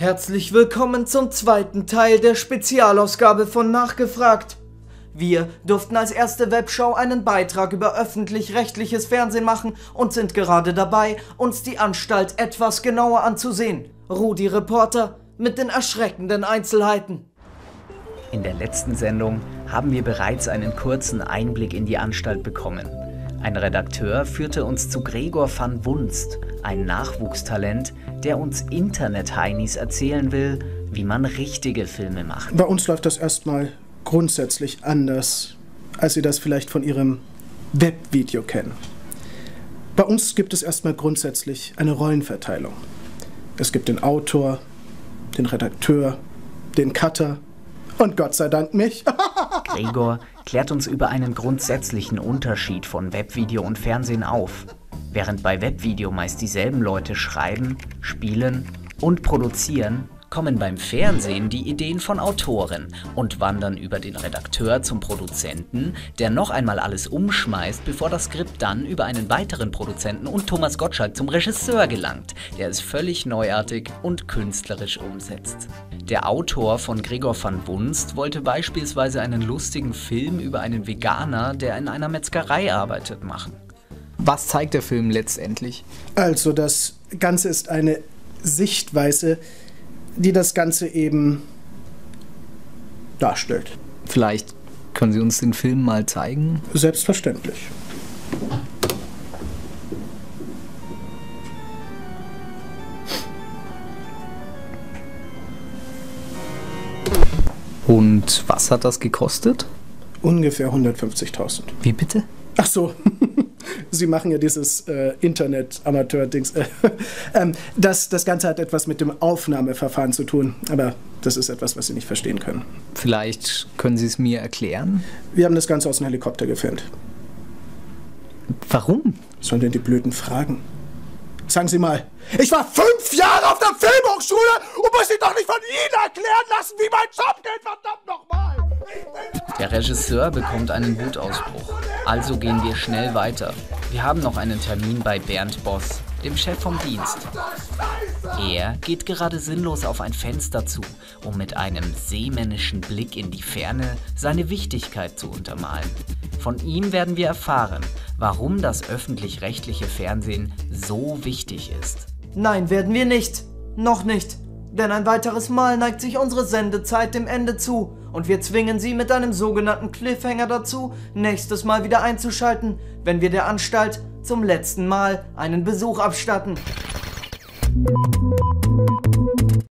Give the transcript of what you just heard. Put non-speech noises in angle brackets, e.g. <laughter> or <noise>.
Herzlich willkommen zum zweiten Teil der Spezialausgabe von Nachgefragt. Wir durften als erste Webshow einen Beitrag über öffentlich-rechtliches Fernsehen machen und sind gerade dabei, uns die Anstalt etwas genauer anzusehen. Rudi Reporter mit den erschreckenden Einzelheiten. In der letzten Sendung haben wir bereits einen kurzen Einblick in die Anstalt bekommen. Ein Redakteur führte uns zu Gregor van Wunst, ein Nachwuchstalent, der uns Internet-Heinis erzählen will, wie man richtige Filme macht. Bei uns läuft das erstmal grundsätzlich anders, als Sie das vielleicht von Ihrem Webvideo kennen. Bei uns gibt es erstmal grundsätzlich eine Rollenverteilung. Es gibt den Autor, den Redakteur, den Cutter und Gott sei Dank mich. <laughs> Gregor klärt uns über einen grundsätzlichen Unterschied von Webvideo und Fernsehen auf. Während bei Webvideo meist dieselben Leute schreiben, spielen und produzieren, kommen beim Fernsehen die Ideen von Autoren und wandern über den Redakteur zum Produzenten, der noch einmal alles umschmeißt, bevor das Skript dann über einen weiteren Produzenten und Thomas Gottschalk zum Regisseur gelangt, der es völlig neuartig und künstlerisch umsetzt. Der Autor von Gregor van Wunst wollte beispielsweise einen lustigen Film über einen Veganer, der in einer Metzgerei arbeitet, machen. Was zeigt der Film letztendlich? Also das Ganze ist eine Sichtweise, die das Ganze eben darstellt. Vielleicht können Sie uns den Film mal zeigen? Selbstverständlich. Und was hat das gekostet? Ungefähr 150.000. Wie bitte? Ach so. Sie machen ja dieses äh, Internet-Amateur-Dings. <laughs> ähm, das, das Ganze hat etwas mit dem Aufnahmeverfahren zu tun, aber das ist etwas, was Sie nicht verstehen können. Vielleicht können Sie es mir erklären? Wir haben das Ganze aus dem Helikopter gefilmt. Warum? Sollen denn die blöden Fragen? Sagen Sie mal, ich war fünf Jahre auf der Filmhochschule und muss Sie doch nicht von Ihnen erklären lassen, wie mein Job geht, verdammt nochmal! Der Regisseur bekommt einen Wutausbruch. Also gehen wir schnell weiter. Wir haben noch einen Termin bei Bernd Boss, dem Chef vom Dienst. Er geht gerade sinnlos auf ein Fenster zu, um mit einem seemännischen Blick in die Ferne seine Wichtigkeit zu untermalen. Von ihm werden wir erfahren, warum das öffentlich-rechtliche Fernsehen so wichtig ist. Nein, werden wir nicht. Noch nicht. Denn ein weiteres Mal neigt sich unsere Sendezeit dem Ende zu und wir zwingen Sie mit einem sogenannten Cliffhanger dazu, nächstes Mal wieder einzuschalten, wenn wir der Anstalt zum letzten Mal einen Besuch abstatten.